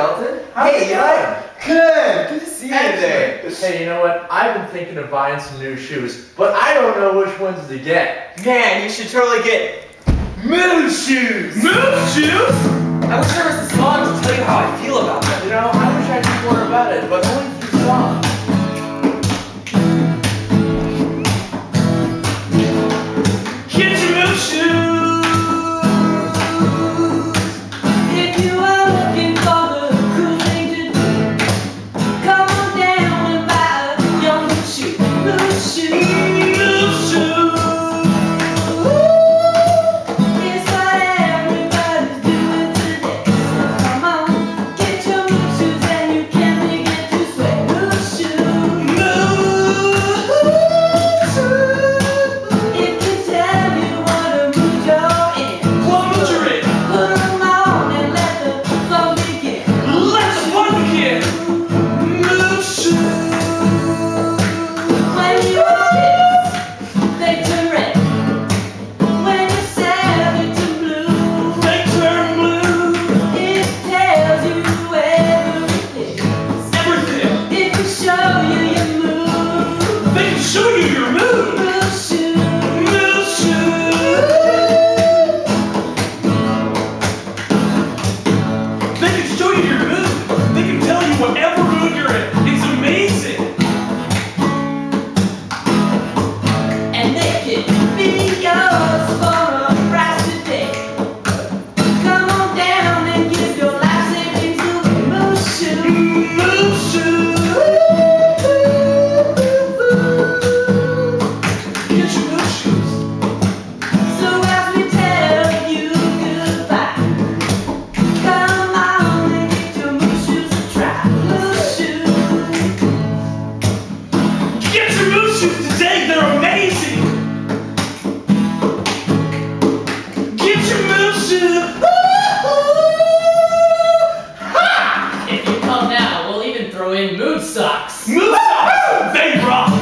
Hey, you? Good. Good to see you there. today. Hey, you know what? I've been thinking of buying some new shoes, but I don't know which ones to get. Man, you should totally get moon shoes. Moon shoes? I in mood socks. Mood socks! they rock!